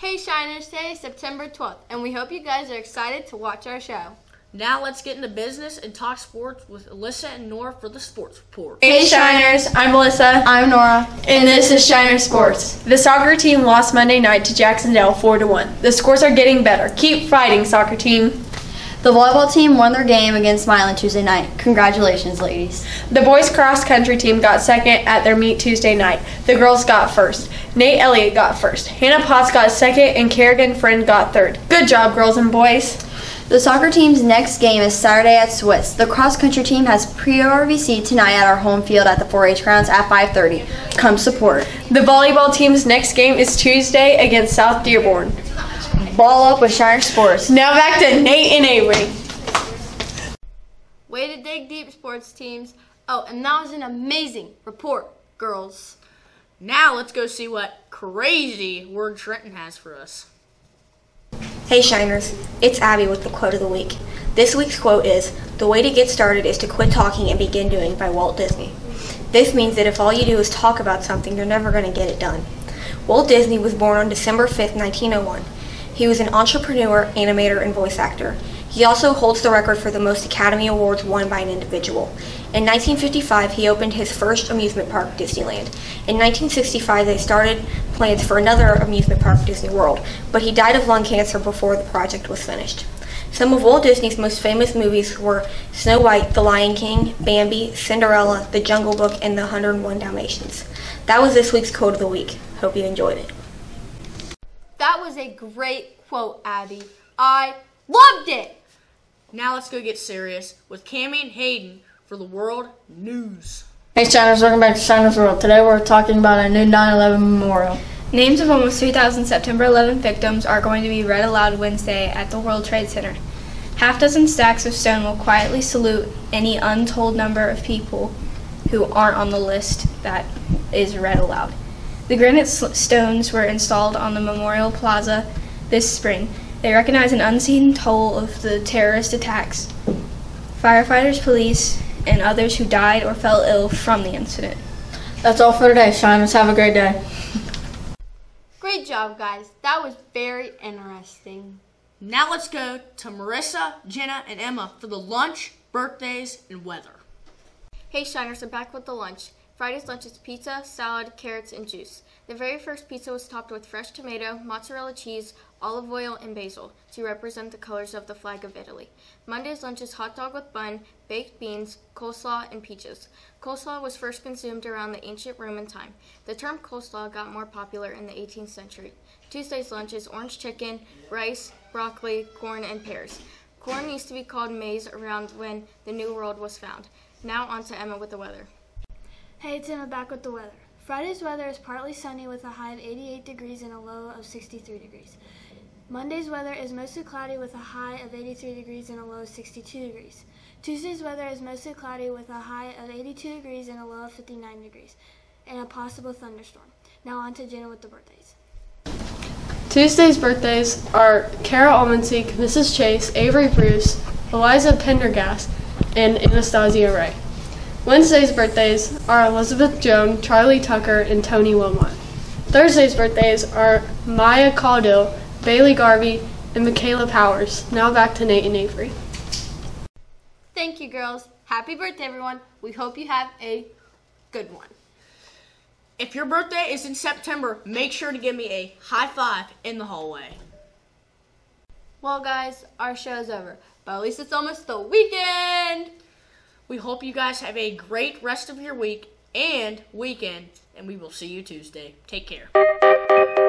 Hey Shiners, today is September 12th, and we hope you guys are excited to watch our show. Now let's get into business and talk sports with Alyssa and Nora for the sports report. Hey Shiners, I'm Melissa, I'm Nora. and this is Shiner Sports. The soccer team lost Monday night to Jacksonville 4 to 1. The scores are getting better. Keep fighting, soccer team. The volleyball team won their game against Milan Tuesday night. Congratulations, ladies. The boys cross country team got second at their meet Tuesday night. The girls got first. Nate Elliott got first. Hannah Potts got second, and Kerrigan Friend got third. Good job, girls and boys. The soccer team's next game is Saturday at Swiss. The cross country team has pre-RVC tonight at our home field at the 4-H grounds at 5:30. Come support. The volleyball team's next game is Tuesday against South Dearborn. Ball up with Shiner Sports. Now back to Nate and Avery. Way to dig deep, sports teams. Oh, and that was an amazing report, girls. Now let's go see what crazy word Trenton has for us. Hey Shiners, it's Abby with the quote of the week. This week's quote is The way to get started is to quit talking and begin doing by Walt Disney. This means that if all you do is talk about something, you're never going to get it done. Walt Disney was born on December 5th, 1901. He was an entrepreneur, animator, and voice actor. He also holds the record for the most Academy Awards won by an individual. In 1955, he opened his first amusement park, Disneyland. In 1965, they started plans for another amusement park, Disney World, but he died of lung cancer before the project was finished. Some of Walt Disney's most famous movies were Snow White, The Lion King, Bambi, Cinderella, The Jungle Book, and The 101 Dalmatians. That was this week's Code of the week. Hope you enjoyed it. That was a great quote, Abby. I loved it. Now let's go get serious with Cammy and Hayden for the world news. Hey Shiners, welcome back to Shiners World. Today we're talking about a new 9-11 memorial. Names of almost 3,000 September 11 victims are going to be read aloud Wednesday at the World Trade Center. Half dozen stacks of stone will quietly salute any untold number of people who aren't on the list that is read aloud. The granite s- stones were installed on the Memorial Plaza this spring. They recognize an unseen toll of the terrorist attacks, firefighters, police, and others who died or fell ill from the incident. That's all for today, Shiners. Have a great day. Great job, guys. That was very interesting. Now let's go to Marissa, Jenna, and Emma for the lunch, birthdays, and weather. Hey Shiners, we're back with the lunch. Friday's lunch is pizza, salad, carrots, and juice. The very first pizza was topped with fresh tomato, mozzarella cheese, olive oil, and basil to represent the colors of the flag of Italy. Monday's lunch is hot dog with bun, baked beans, coleslaw, and peaches. Coleslaw was first consumed around the ancient Roman time. The term coleslaw got more popular in the 18th century. Tuesday's lunch is orange chicken, rice, broccoli, corn, and pears. Corn used to be called maize around when the New World was found. Now on to Emma with the weather. Hey, it's Emma back with the weather. Friday's weather is partly sunny with a high of 88 degrees and a low of 63 degrees. Monday's weather is mostly cloudy with a high of 83 degrees and a low of 62 degrees. Tuesday's weather is mostly cloudy with a high of 82 degrees and a low of 59 degrees, and a possible thunderstorm. Now on to Jenna with the birthdays. Tuesday's birthdays are Kara Almensik, Mrs. Chase, Avery Bruce, Eliza Pendergast, and Anastasia Ray. Wednesday's birthdays are Elizabeth Joan, Charlie Tucker, and Tony Wilmot. Thursday's birthdays are Maya Caudill, Bailey Garvey, and Michaela Powers. Now back to Nate and Avery. Thank you, girls. Happy birthday, everyone. We hope you have a good one. If your birthday is in September, make sure to give me a high five in the hallway. Well, guys, our show's over, but at least it's almost the weekend. We hope you guys have a great rest of your week and weekend, and we will see you Tuesday. Take care.